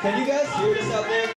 Can you guys hear this out there?